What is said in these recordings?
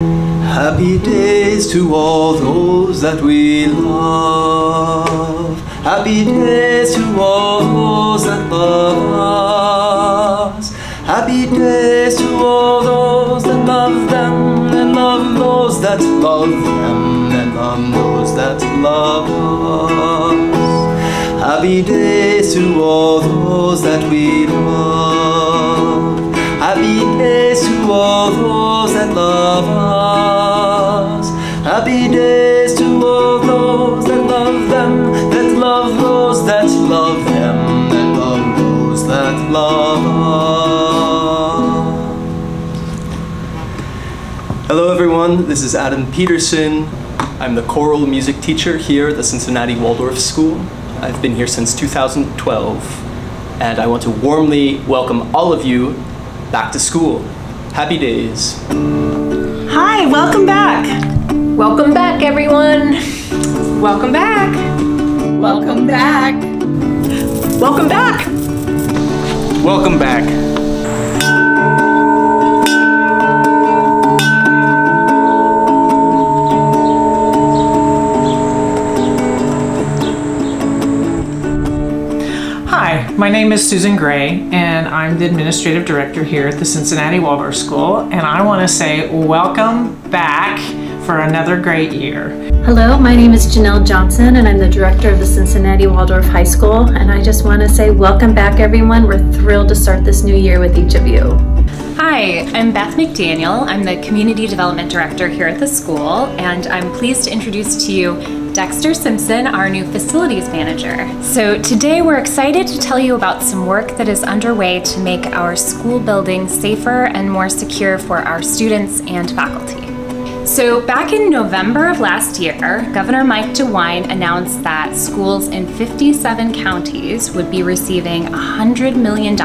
Happy days to all those that we love. Happy days to all those that love us. Happy days to all those that love them and love those that love them and love those that love us. Happy days to all those that we love. Happy days to all those that love us. Happy days to all those that love them, that love those that love them, that love those that love us. Hello, everyone. This is Adam Peterson. I'm the choral music teacher here at the Cincinnati Waldorf School. I've been here since 2012, and I want to warmly welcome all of you back to school. Happy days. Hi, welcome back. Welcome back, everyone. Welcome back. Welcome back. Welcome back. Welcome back. My name is Susan Gray, and I'm the administrative director here at the Cincinnati Waldorf School. And I want to say welcome back for another great year. Hello, my name is Janelle Johnson, and I'm the director of the Cincinnati Waldorf High School. And I just want to say welcome back, everyone. We're thrilled to start this new year with each of you. Hi, I'm Beth McDaniel. I'm the Community Development Director here at the school, and I'm pleased to introduce to you Dexter Simpson, our new Facilities Manager. So today we're excited to tell you about some work that is underway to make our school building safer and more secure for our students and faculty. So, back in November of last year, Governor Mike DeWine announced that schools in 57 counties would be receiving $100 million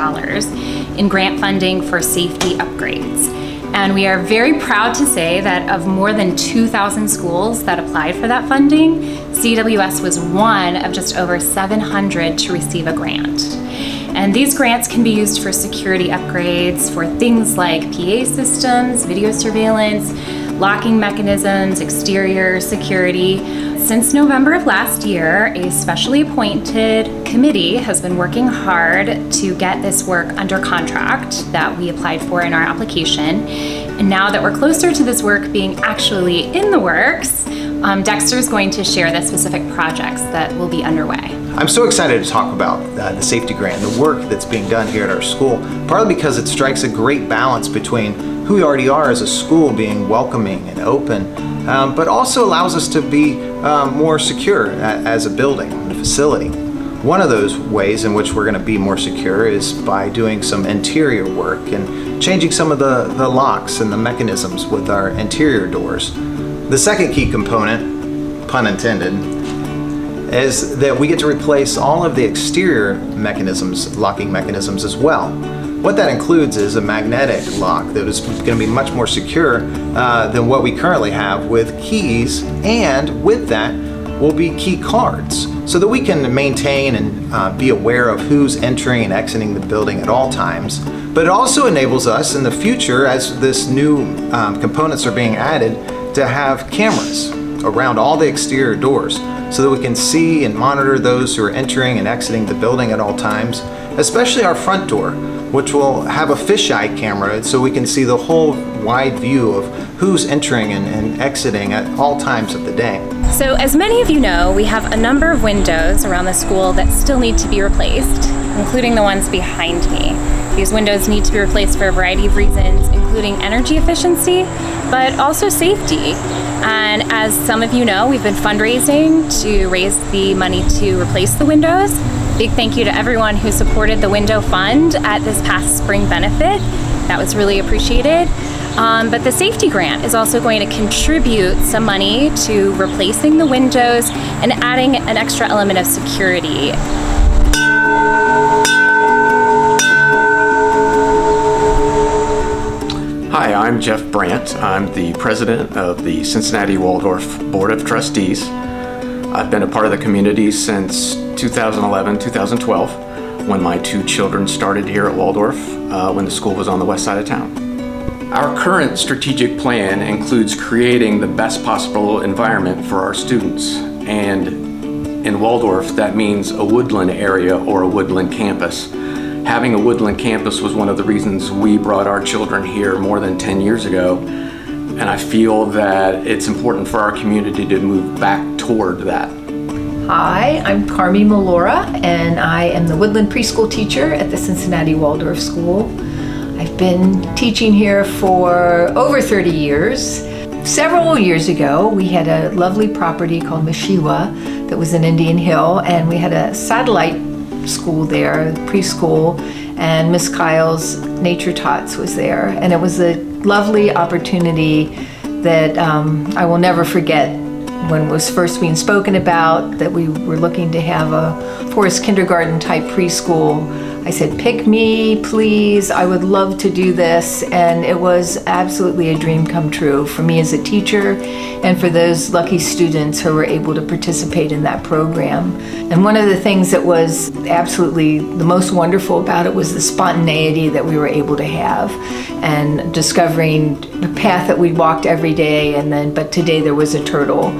in grant funding for safety upgrades. And we are very proud to say that of more than 2,000 schools that applied for that funding, CWS was one of just over 700 to receive a grant. And these grants can be used for security upgrades for things like PA systems, video surveillance, locking mechanisms, exterior security. Since November of last year, a specially appointed committee has been working hard to get this work under contract that we applied for in our application. And now that we're closer to this work being actually in the works, um, Dexter is going to share the specific projects that will be underway. I'm so excited to talk about uh, the safety grant, the work that's being done here at our school, partly because it strikes a great balance between who we already are as a school being welcoming and open, um, but also allows us to be um, more secure as a building and a facility. One of those ways in which we're going to be more secure is by doing some interior work and changing some of the, the locks and the mechanisms with our interior doors. The second key component, pun intended, is that we get to replace all of the exterior mechanisms, locking mechanisms as well. What that includes is a magnetic lock that is going to be much more secure uh, than what we currently have with keys, and with that will be key cards so that we can maintain and uh, be aware of who's entering and exiting the building at all times. But it also enables us in the future, as this new um, components are being added, to have cameras around all the exterior doors so that we can see and monitor those who are entering and exiting the building at all times, especially our front door, which will have a fisheye camera so we can see the whole wide view of who's entering and, and exiting at all times of the day. So, as many of you know, we have a number of windows around the school that still need to be replaced, including the ones behind me. These windows need to be replaced for a variety of reasons, including energy efficiency, but also safety. And as some of you know, we've been fundraising to raise the money to replace the windows. Big thank you to everyone who supported the Window Fund at this past spring benefit. That was really appreciated. Um, but the safety grant is also going to contribute some money to replacing the windows and adding an extra element of security. Hi, I'm Jeff Brandt. I'm the president of the Cincinnati Waldorf Board of Trustees. I've been a part of the community since 2011, 2012, when my two children started here at Waldorf uh, when the school was on the west side of town. Our current strategic plan includes creating the best possible environment for our students. And in Waldorf, that means a woodland area or a woodland campus. Having a woodland campus was one of the reasons we brought our children here more than 10 years ago. And I feel that it's important for our community to move back toward that. Hi, I'm Carmi Melora, and I am the Woodland preschool teacher at the Cincinnati Waldorf School. I've been teaching here for over 30 years. Several years ago, we had a lovely property called Meshiwa that was in Indian Hill, and we had a satellite school there, preschool, and Miss Kyle's Nature Tots was there. And it was a lovely opportunity that um, I will never forget when was first being spoken about that we were looking to have a forest kindergarten type preschool. I said, pick me, please. I would love to do this. And it was absolutely a dream come true for me as a teacher and for those lucky students who were able to participate in that program. And one of the things that was absolutely the most wonderful about it was the spontaneity that we were able to have and discovering the path that we walked every day. And then, but today there was a turtle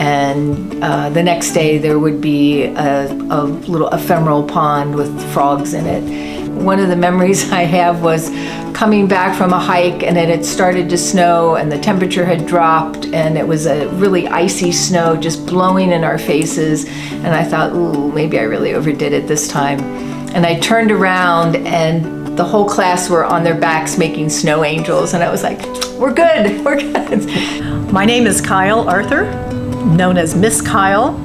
and uh, the next day there would be a, a, little ephemeral pond with frogs in it. One of the memories I have was coming back from a hike and it had started to snow and the temperature had dropped and it was a really icy snow just blowing in our faces and I thought, ooh, maybe I really overdid it this time. And I turned around and the whole class were on their backs making snow angels and I was like, we're good, we're good. My name is Kyle Arthur known as Miss Kyle,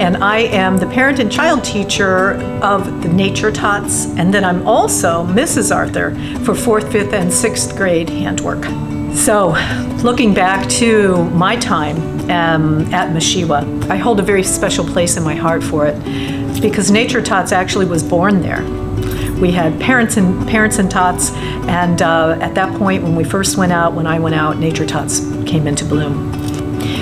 and I am the parent and child teacher of the Nature Tots, and then I'm also Mrs. Arthur for fourth, fifth, and sixth grade handwork. So, looking back to my time um, at Meshiwa, I hold a very special place in my heart for it because Nature Tots actually was born there. We had parents and parents and tots, and uh, at that point, when we first went out, when I went out, Nature Tots came into bloom.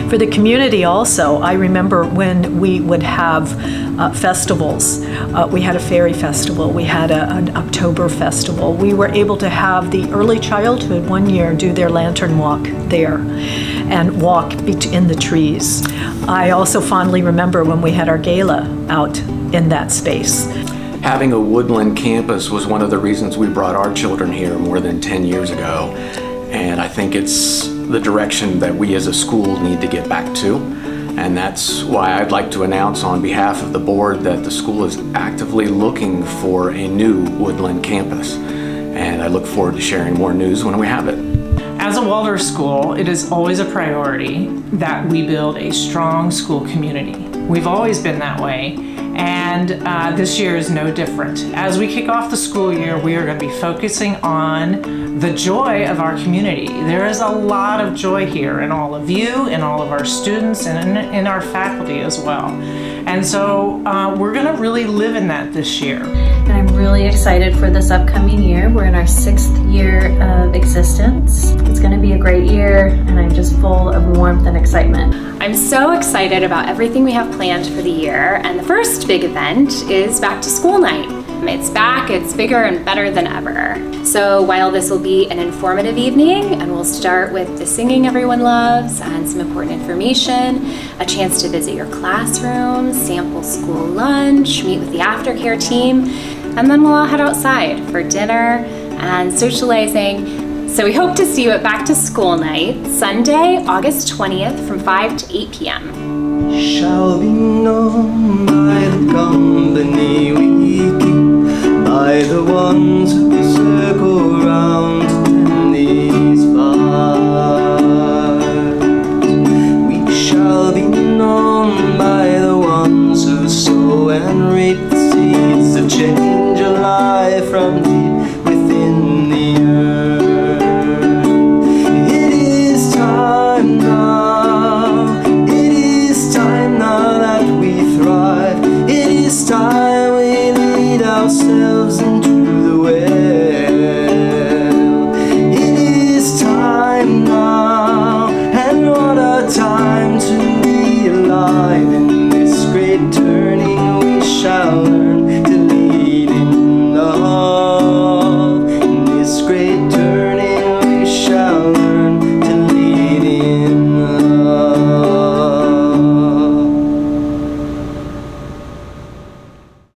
For the community also, I remember when we would have uh, festivals. Uh, we had a fairy festival, we had a, an October festival. We were able to have the early childhood one year do their lantern walk there and walk in the trees. I also fondly remember when we had our gala out in that space. Having a woodland campus was one of the reasons we brought our children here more than 10 years ago. And I think it's the direction that we as a school need to get back to. And that's why I'd like to announce on behalf of the board that the school is actively looking for a new Woodland campus. And I look forward to sharing more news when we have it. As a Waldorf school, it is always a priority that we build a strong school community. We've always been that way, and uh, this year is no different. As we kick off the school year, we are going to be focusing on the joy of our community. There is a lot of joy here in all of you, in all of our students, and in, in our faculty as well. And so uh, we're going to really live in that this year. Really excited for this upcoming year. We're in our sixth year of existence. It's going to be a great year, and I'm just full of warmth and excitement. I'm so excited about everything we have planned for the year, and the first big event is back to school night. It's back, it's bigger and better than ever. So while this will be an informative evening, and we'll start with the singing everyone loves and some important information, a chance to visit your classroom, sample school lunch, meet with the aftercare team, and then we'll all head outside for dinner and socializing. So we hope to see you at Back to School Night, Sunday, August 20th from 5 to 8 p.m. Shall be known by the company we keep by the ones